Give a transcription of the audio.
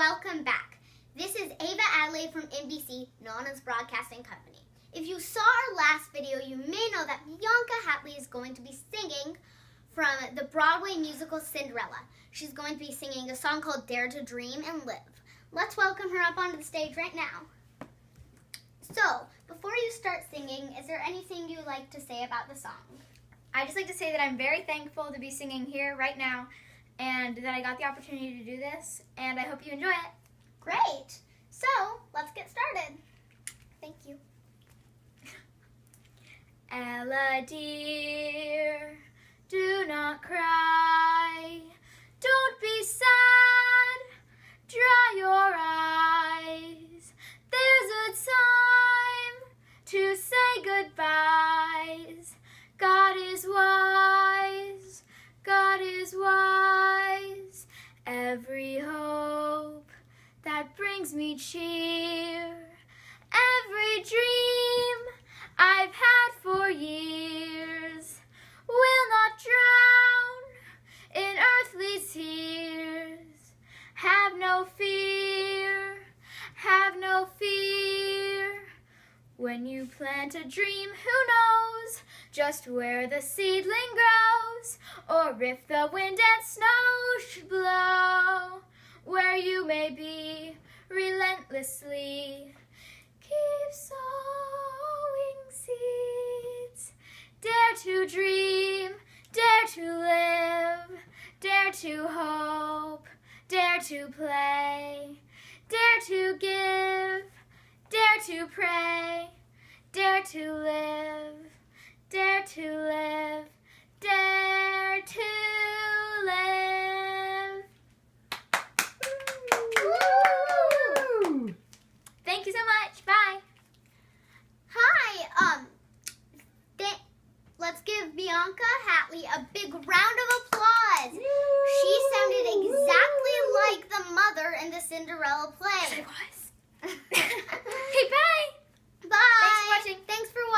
welcome back. This is Ava Adelaide from NBC, Nana's Broadcasting Company. If you saw our last video, you may know that Bianca Hatley is going to be singing from the Broadway musical Cinderella. She's going to be singing a song called Dare to Dream and Live. Let's welcome her up onto the stage right now. So, before you start singing, is there anything you'd like to say about the song? I just like to say that I'm very thankful to be singing here right now and that I got the opportunity to do this, and I hope you enjoy it. Great! So, let's get started. Thank you. Ella dear, do not cry. Don't be sad. Dry your eyes. There's a time to say goodbyes. Brings me cheer. Every dream I've had for years will not drown in earthly tears. Have no fear, have no fear. When you plant a dream, who knows just where the seedling grows, or if the wind and snow should blow, where you may be relentlessly. Keep sowing seeds. Dare to dream, dare to live, dare to hope, dare to play, dare to give, dare to pray, dare to live, dare to live, dare to live. Woo! Thank you so much. Bye. Hi, um, th- let's give Bianca Hatley a big round of applause. She sounded exactly like the mother in the Cinderella play.